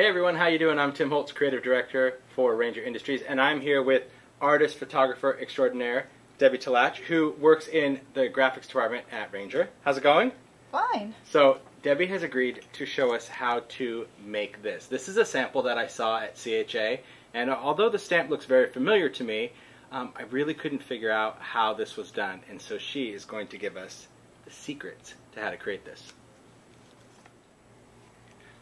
Hey everyone, how you doing? I'm Tim Holtz, creative director for Ranger Industries, and I'm here with artist photographer extraordinaire Debbie Tlach, who works in the graphics department at Ranger. How's it going? Fine. So Debbie has agreed to show us how to make this. This is a sample that I saw at CHA, and although the stamp looks very familiar to me, um, I really couldn't figure out how this was done, and so she is going to give us the secrets to how to create this.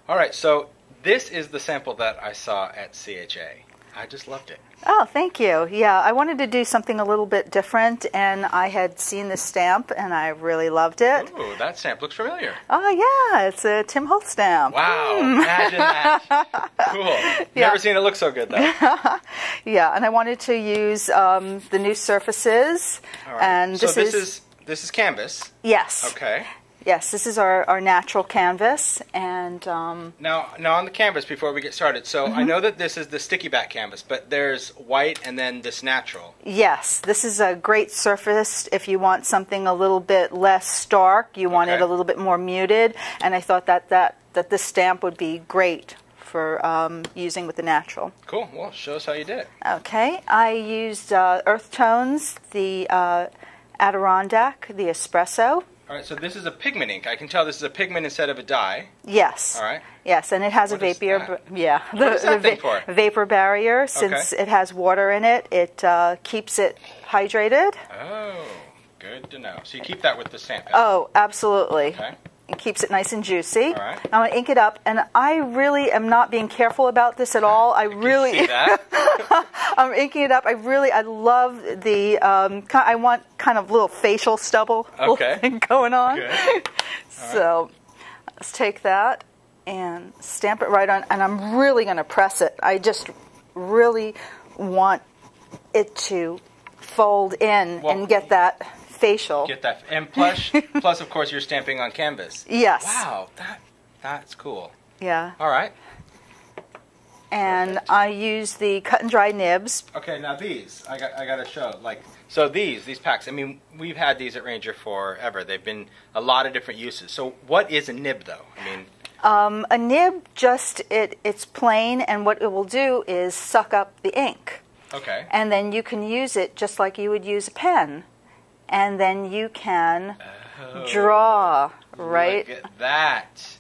All right, so this is the sample that I saw at CHA. I just loved it. Oh, thank you. Yeah, I wanted to do something a little bit different, and I had seen the stamp, and I really loved it. Ooh, that stamp looks familiar. Oh, yeah, it's a Tim Holtz stamp. Wow, imagine that. Cool. Yeah. Never seen it look so good, though. Yeah, and I wanted to use um, the new surfaces, All right. and so this, this is this is canvas. yes, Okay. Yes, this is our, our natural canvas, and um, Now, now on the canvas before we get started. So Mm-hmm. I know that this is the sticky back canvas, but there's white and then this natural. yes, this is a great surface if you want something a little bit less stark. You want it a little bit more muted, and I thought that that that this stamp would be great for um, using with the natural. Cool. Well, show us how you did it. Okay, I used uh, earth tones, the uh, Adirondack, the espresso. All right. So this is a pigment ink. I can tell this is a pigment instead of a dye. Yes. All right. Yes, and it has What a vapor. Yeah, What is that the thing for? vapor barrier. Since Okay. it has water in it, it uh, keeps it hydrated. Oh, good to know. So you keep that with the stamp. Oh, absolutely. Okay. It keeps it nice and juicy. Right. I'm gonna ink it up, and I really am not being careful about this at all. I really, See that? I'm inking it up. I really, I love the. Um, I want kind of little facial stubble Okay. thing going on. So let's take that and stamp it right on, and I'm really going to press it. I just really want it to fold in Well- and get that facial. Get that. And plus, plus of course, you're stamping on canvas. yes. Wow, that that's cool. Yeah. All right. And Perfect. I use the cut and dry nibs. Okay, now these I got I got to show like so these these packs. I mean, we've had these at Ranger forever. They've been a lot of different uses. So what is a nib though? I mean, Um, a nib just it it's plain, and what it will do is suck up the ink. okay. and then you can use it just like you would use a pen and then you can draw right Oh, Look at that.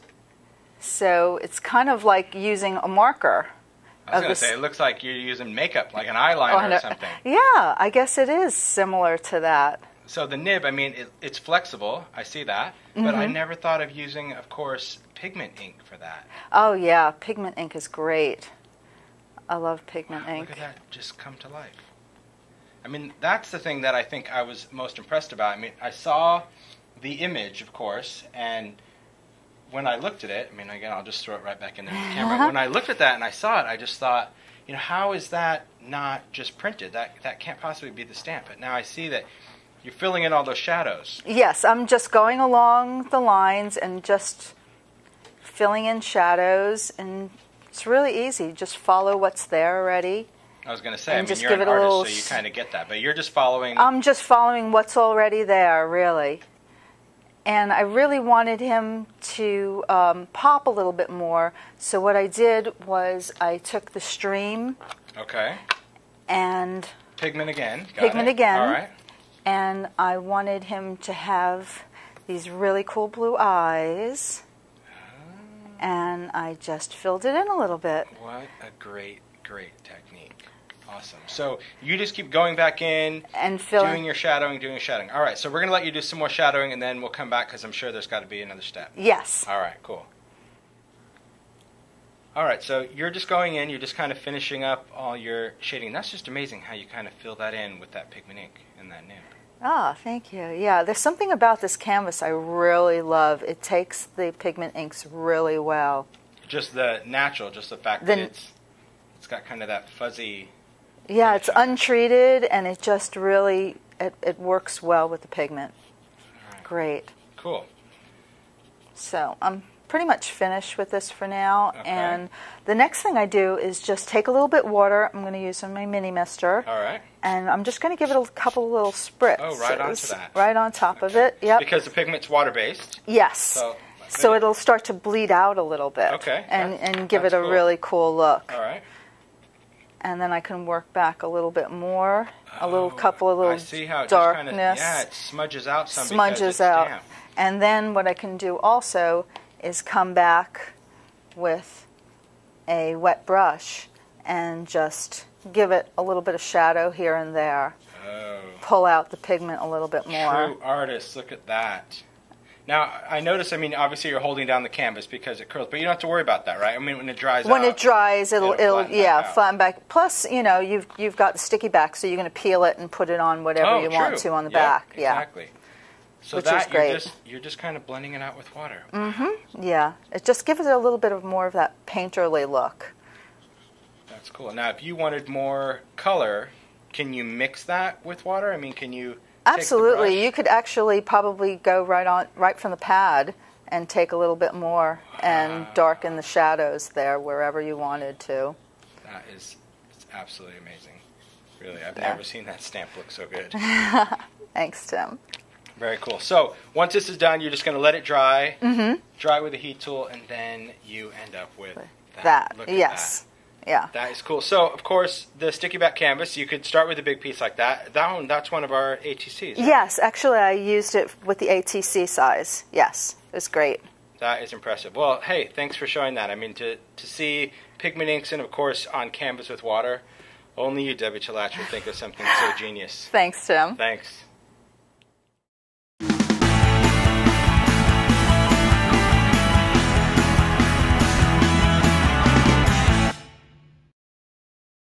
so it's kind of like using a marker I was gonna say it looks like you're using makeup, like an Oh, eyeliner no. or something. yeah i guess it is similar to that So the nib, I mean, it, it's flexible. I see that, but Mm-hmm. I never thought of using, of course, pigment ink for that. oh yeah pigment ink is great i love pigment Wow, ink Look at that just come to life. I mean, that's the thing that I think I was most impressed about. I mean, I saw the image, of course, and when I looked at it, I mean, again, I'll just throw it right back into the camera. When I looked at that and I saw it, I just thought, you know, how is that not just printed? That that can't possibly be the stamp. But now I see that you're filling in all those shadows. yes i'm just going along the lines and just filling in shadows and it's really easy just follow what's there already I was going to say, I mean, just you're give an it a artist, little so you kind of get that. But you're just following. I'm just following what's already there, really. And I really wanted him to um, pop a little bit more. So what I did was I took the stream okay. and Pigment again. Got Pigment it. again. All right. and I wanted him to have these really cool blue eyes. And I just filled it in a little bit. What a great, great technique. Awesome. So you just keep going back in, And filling doing your shadowing, doing your shadowing. All right, so we're going to let you do some more shadowing and then we'll come back because I'm sure there's got to be another step. Yes. All right, cool. All right, so you're just going in, you're just kind of finishing up all your shading. That's just amazing how you kind of fill that in with that pigment ink and that nib. Ah, thank you. Yeah, there's something about this canvas I really love. It takes the pigment inks really well. Just the natural, just the fact that it's it's got kind of that fuzzy. Yeah, it's untreated and it just really it, it works well with the pigment. Right, Great. cool. So I'm pretty much finished with this for now. Okay. And the next thing I do is just take a little bit water. I'm going to use my mini mister. All right. And I'm just going to give it a couple little spritz. Oh, right onto that. Right on top of it. Yep. Because the pigment's water based. yes. So so it'll start to bleed out a little bit. Okay, And and give it a cool. really cool look. All right. And then I can work back a little bit more, a little Oh, couple of little I see how it darkness. kind of yeah, it smudges out some smudges out. damp. And then what I can do also is come back with a wet brush and just give it a little bit of shadow here and there. Oh, Pull out the pigment a little bit more. true artist. Look at that. Now I notice. I mean, obviously you're holding down the canvas because it curls, but you don't have to worry about that, right? I mean, when it dries When out. it dries, it'll, it'll it'll, flatten back yeah out. flatten back. Plus, you know, you've you've got the sticky back, so you're going to peel it and put it on whatever oh, you true. want to on the Yep, back. Yeah, exactly. So Which is that great. you're just you're just kind of blending it out with water. Mm-hmm. Yeah. It just gives it a little bit of more of that painterly look. That's cool. Now, if you wanted more color, can you mix that with water? I mean, can you? Absolutely, you could actually probably go right on right from the pad and take a little bit more and darken the shadows there wherever you wanted to. That is it's absolutely amazing. Really, I've Yeah. never seen that stamp look so good. Thanks, Tim. Very cool. So once this is done, you're just going to let it dry, mm-hmm. dry with a heat tool, and then you end up with that. That, yes, yeah. That. is cool. So of course, the sticky back canvas, you could start with a big piece like that. That one, that's one of our ATCs. right? Yes, actually, I used it with the ATC size. Yes, it was great. That is impressive. Well, hey, thanks for showing that. I mean, to to see pigment inks and of course on canvas with water, only you, Debbie Tlach, would think of something so genius. Thanks, Tim. Thanks.